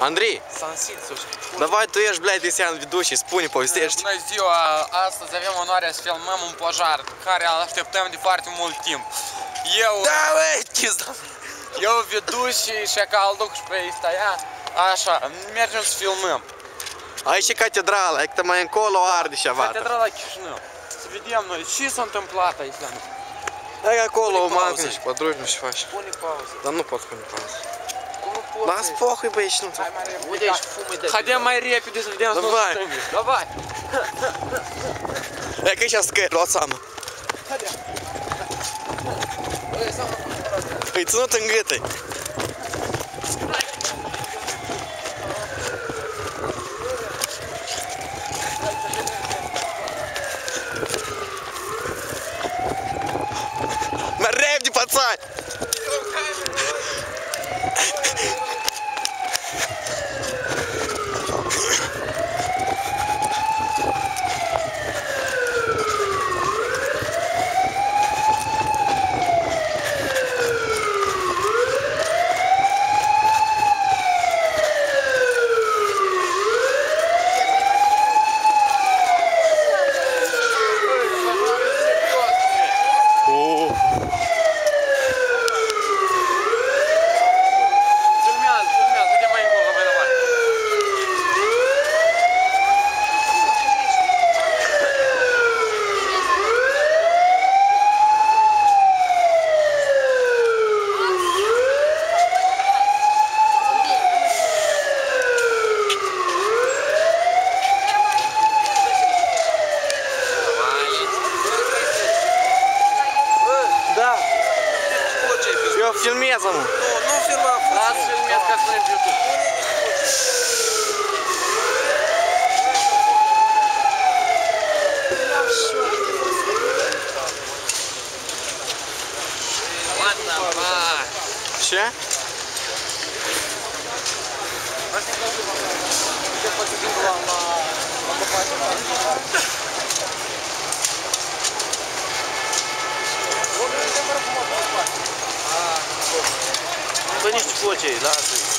Anдрій, Сансід, слушай. давай ти ж, блядь, ти сян ведучий, spune povestești. Bună ziua! Astăzi avem onoarea să filmăm un pojar care îl așteptăm de foarte mult timp. Eu... Da, băi, chizda. Eu ведущий și Calduc și pe Istaia. Așa, mergem să filmăm. Aici e catedrala, e că mai încolo arde ceva. Catedrala Chișinău. Să vedem noi ce s-a întâmplat aici la noi. Hai acolo, Pune mă, pauză. și подруžno și faci. Pune pauză. Dar nu pot pune pauză. Haidem mai repede să vedem să nu Давай. Давай. E că сейчас скет, luați seama. Îi ținut Filma, las filmez ca să punem pe YouTube. Ладно, va. 过节了